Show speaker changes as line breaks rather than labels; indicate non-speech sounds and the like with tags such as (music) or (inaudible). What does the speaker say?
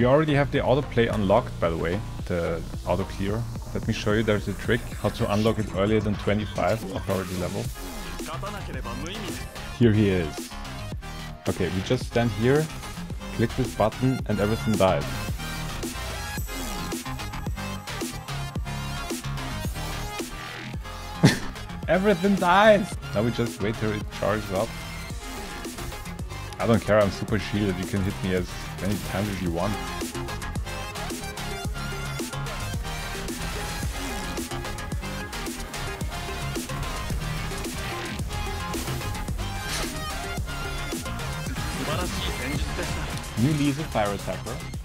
We already have the autoplay unlocked, by the way, the auto clear. Let me show you there's a trick how to unlock it earlier than 25 authority level. Here he is. Okay, we just stand here, click this button and everything dies. (laughs) everything dies! Now we just wait till it charges up. I don't care, I'm super shielded, you can hit me as many times as you want. New Lee's a fire attacker.